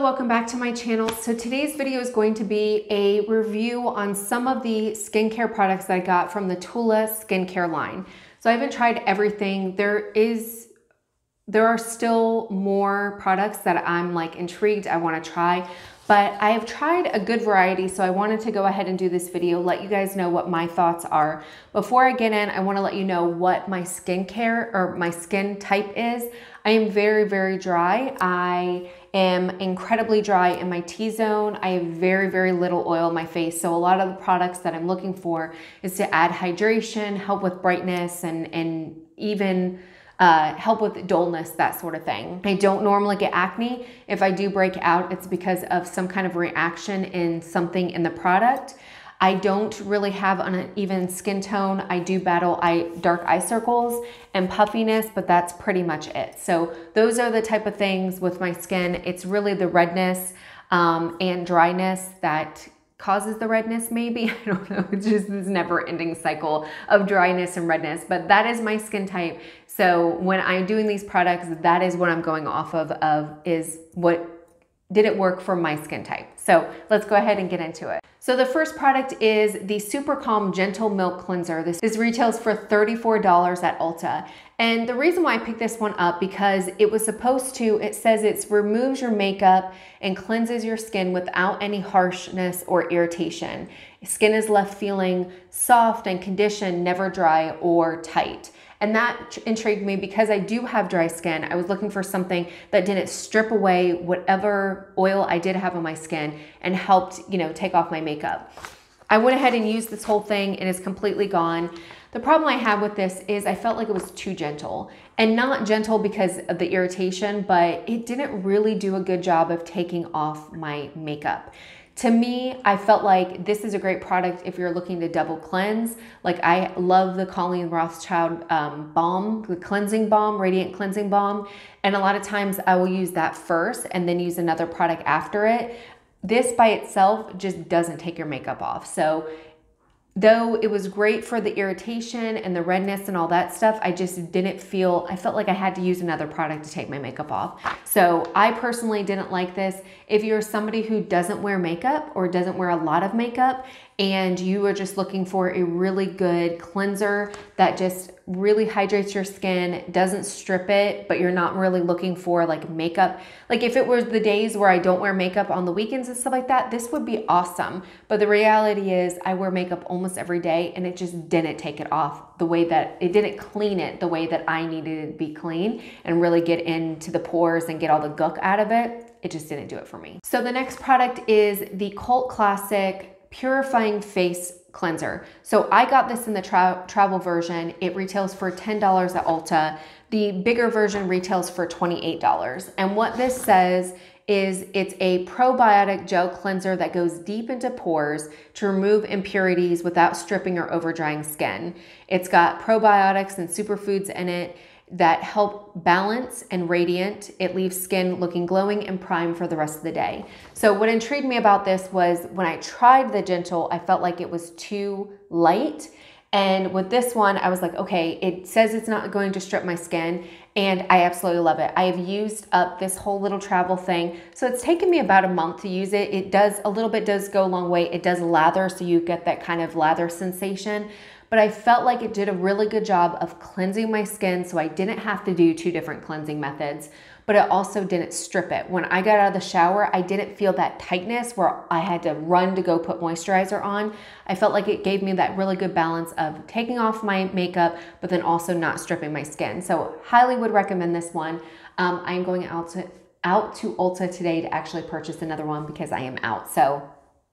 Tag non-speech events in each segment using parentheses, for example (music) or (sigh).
Welcome back to my channel. So today's video is going to be a review on some of the skincare products that I got from the Tula skincare line. So I haven't tried everything. There is, there are still more products that I'm like intrigued, I wanna try, but I have tried a good variety. So I wanted to go ahead and do this video, let you guys know what my thoughts are. Before I get in, I wanna let you know what my skincare or my skin type is. I am very, very dry. I am incredibly dry in my T-zone. I have very, very little oil in my face. So a lot of the products that I'm looking for is to add hydration, help with brightness, and, and even uh, help with dullness, that sort of thing. I don't normally get acne. If I do break out, it's because of some kind of reaction in something in the product. I don't really have an even skin tone. I do battle eye, dark eye circles and puffiness, but that's pretty much it. So those are the type of things with my skin. It's really the redness um, and dryness that causes the redness maybe. (laughs) I don't know. It's just this never ending cycle of dryness and redness, but that is my skin type. So when I'm doing these products, that is what I'm going off of, of is what did it work for my skin type? So let's go ahead and get into it. So the first product is the Super Calm Gentle Milk Cleanser. This is retails for $34 at Ulta. And the reason why I picked this one up because it was supposed to, it says it removes your makeup and cleanses your skin without any harshness or irritation. Skin is left feeling soft and conditioned, never dry or tight. And that intrigued me because I do have dry skin. I was looking for something that didn't strip away whatever oil I did have on my skin and helped, you know, take off my makeup. I went ahead and used this whole thing and it's completely gone. The problem I have with this is I felt like it was too gentle and not gentle because of the irritation, but it didn't really do a good job of taking off my makeup to me, I felt like this is a great product if you're looking to double cleanse. Like I love the Colleen Rothschild um, balm, the cleansing balm, radiant cleansing balm. And a lot of times I will use that first and then use another product after it. This by itself just doesn't take your makeup off. So though it was great for the irritation and the redness and all that stuff, I just didn't feel, I felt like I had to use another product to take my makeup off. So I personally didn't like this. If you're somebody who doesn't wear makeup or doesn't wear a lot of makeup and you are just looking for a really good cleanser that just really hydrates your skin, doesn't strip it, but you're not really looking for like makeup. Like if it was the days where I don't wear makeup on the weekends and stuff like that, this would be awesome. But the reality is I wear makeup almost every day and it just didn't take it off the way that it didn't clean it the way that I needed it to be clean and really get into the pores and get all the gook out of it. It just didn't do it for me. So the next product is the Cult Classic Purifying Face Cleanser. So I got this in the tra travel version. It retails for $10 at Ulta. The bigger version retails for $28. And what this says is it's a probiotic gel cleanser that goes deep into pores to remove impurities without stripping or over drying skin. It's got probiotics and superfoods in it that help balance and radiant. It leaves skin looking glowing and prime for the rest of the day. So what intrigued me about this was when I tried the Gentle, I felt like it was too light. And with this one, I was like, okay, it says it's not going to strip my skin and I absolutely love it. I have used up this whole little travel thing. So it's taken me about a month to use it. It does, a little bit does go a long way. It does lather, so you get that kind of lather sensation but I felt like it did a really good job of cleansing my skin so I didn't have to do two different cleansing methods, but it also didn't strip it. When I got out of the shower, I didn't feel that tightness where I had to run to go put moisturizer on. I felt like it gave me that really good balance of taking off my makeup, but then also not stripping my skin. So highly would recommend this one. Um, I am going out to, out to Ulta today to actually purchase another one because I am out. So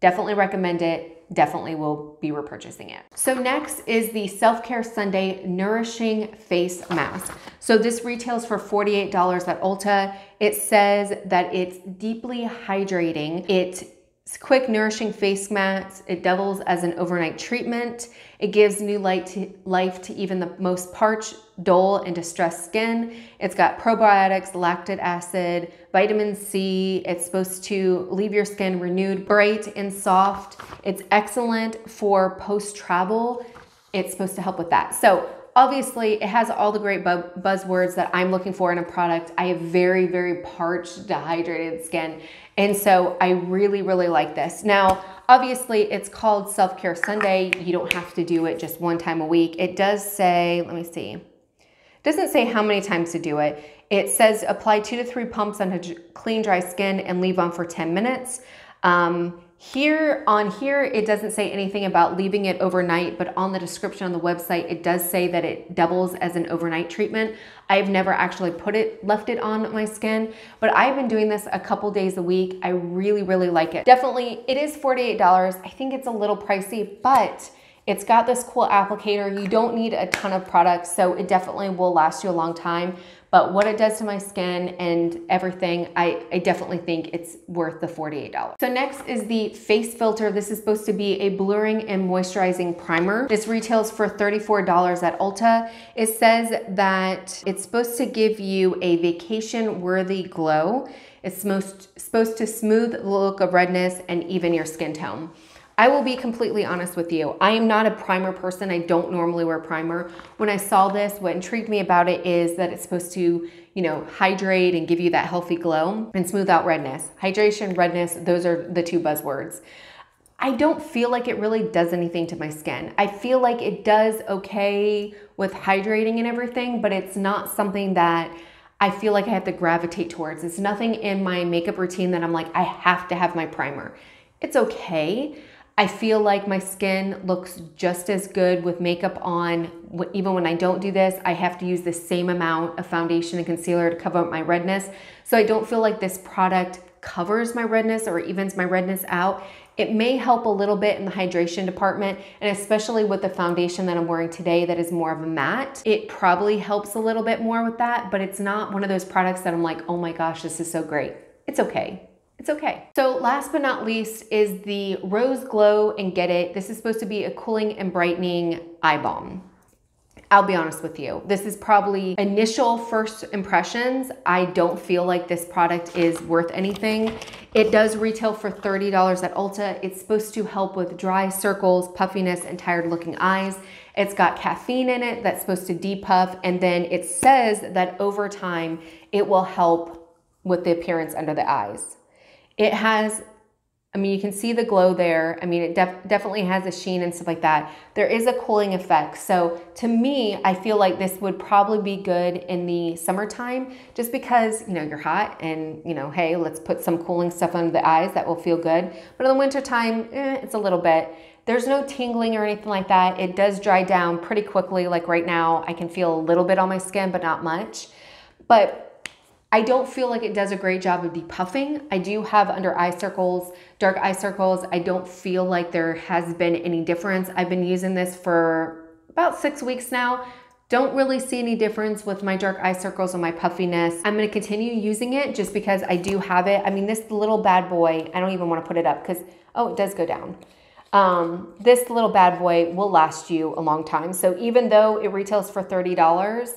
definitely recommend it definitely will be repurchasing it. So next is the Self Care Sunday Nourishing Face Mask. So this retails for $48 at Ulta. It says that it's deeply hydrating. It quick nourishing face mask. It doubles as an overnight treatment. It gives new light to, life to even the most parched, dull, and distressed skin. It's got probiotics, lactic acid, vitamin C. It's supposed to leave your skin renewed, bright, and soft. It's excellent for post-travel. It's supposed to help with that. So obviously it has all the great bu buzzwords that I'm looking for in a product. I have very, very parched, dehydrated skin. And so I really, really like this. Now, obviously it's called Self-Care Sunday. You don't have to do it just one time a week. It does say, let me see. It doesn't say how many times to do it. It says apply two to three pumps on clean, dry skin and leave on for 10 minutes. Um, here on here, it doesn't say anything about leaving it overnight, but on the description on the website, it does say that it doubles as an overnight treatment. I've never actually put it, left it on my skin, but I've been doing this a couple days a week. I really, really like it. Definitely, it is $48. I think it's a little pricey, but it's got this cool applicator. You don't need a ton of products, so it definitely will last you a long time. But what it does to my skin and everything, I, I definitely think it's worth the $48. So next is the face filter. This is supposed to be a blurring and moisturizing primer. This retails for $34 at Ulta. It says that it's supposed to give you a vacation worthy glow. It's most, supposed to smooth the look of redness and even your skin tone. I will be completely honest with you. I am not a primer person. I don't normally wear primer. When I saw this, what intrigued me about it is that it's supposed to, you know, hydrate and give you that healthy glow and smooth out redness. Hydration, redness, those are the two buzzwords. I don't feel like it really does anything to my skin. I feel like it does okay with hydrating and everything, but it's not something that I feel like I have to gravitate towards. It's nothing in my makeup routine that I'm like, I have to have my primer. It's okay. I feel like my skin looks just as good with makeup on. Even when I don't do this, I have to use the same amount of foundation and concealer to cover up my redness. So I don't feel like this product covers my redness or evens my redness out. It may help a little bit in the hydration department, and especially with the foundation that I'm wearing today that is more of a matte, it probably helps a little bit more with that, but it's not one of those products that I'm like, oh my gosh, this is so great. It's okay it's okay. So last but not least is the Rose Glow and Get It. This is supposed to be a cooling and brightening eye balm. I'll be honest with you. This is probably initial first impressions. I don't feel like this product is worth anything. It does retail for $30 at Ulta. It's supposed to help with dry circles, puffiness, and tired looking eyes. It's got caffeine in it that's supposed to depuff. And then it says that over time, it will help with the appearance under the eyes. It has, I mean, you can see the glow there. I mean, it def definitely has a sheen and stuff like that. There is a cooling effect. So to me, I feel like this would probably be good in the summertime just because, you know, you're hot and, you know, hey, let's put some cooling stuff under the eyes that will feel good. But in the wintertime, eh, it's a little bit. There's no tingling or anything like that. It does dry down pretty quickly. Like right now, I can feel a little bit on my skin, but not much. But I don't feel like it does a great job of depuffing. I do have under eye circles, dark eye circles. I don't feel like there has been any difference. I've been using this for about six weeks now. Don't really see any difference with my dark eye circles or my puffiness. I'm gonna continue using it just because I do have it. I mean, this little bad boy, I don't even wanna put it up because, oh, it does go down. Um, this little bad boy will last you a long time. So even though it retails for $30,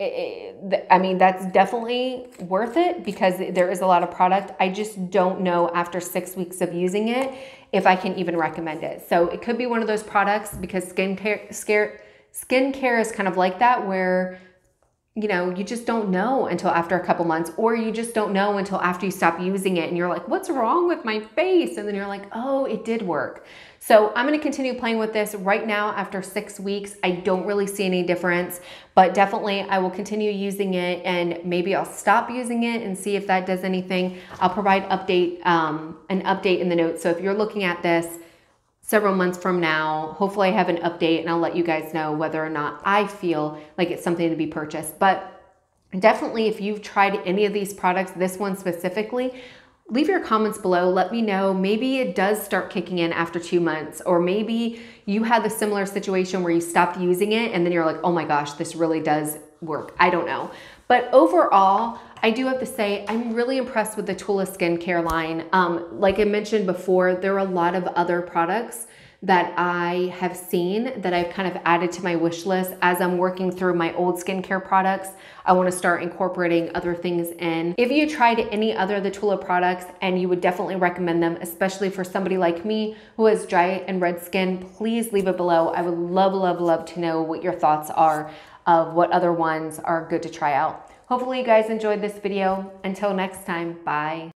it, I mean, that's definitely worth it because there is a lot of product. I just don't know after six weeks of using it if I can even recommend it. So it could be one of those products because skincare, scare, skincare is kind of like that where you know, you just don't know until after a couple months, or you just don't know until after you stop using it and you're like, what's wrong with my face? And then you're like, oh, it did work. So I'm gonna continue playing with this right now after six weeks. I don't really see any difference, but definitely I will continue using it and maybe I'll stop using it and see if that does anything. I'll provide update um, an update in the notes. So if you're looking at this, several months from now. Hopefully, I have an update and I'll let you guys know whether or not I feel like it's something to be purchased. But definitely, if you've tried any of these products, this one specifically, leave your comments below. Let me know. Maybe it does start kicking in after two months, or maybe you had a similar situation where you stopped using it and then you're like, oh my gosh, this really does work. I don't know. But overall, I do have to say, I'm really impressed with the Tula skincare line. Um, like I mentioned before, there are a lot of other products that I have seen that I've kind of added to my wish list as I'm working through my old skincare products. I want to start incorporating other things in. If you tried any other of the Tula products and you would definitely recommend them, especially for somebody like me who has dry and red skin, please leave it below. I would love, love, love to know what your thoughts are of what other ones are good to try out. Hopefully you guys enjoyed this video. Until next time, bye.